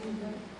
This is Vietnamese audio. Thank you.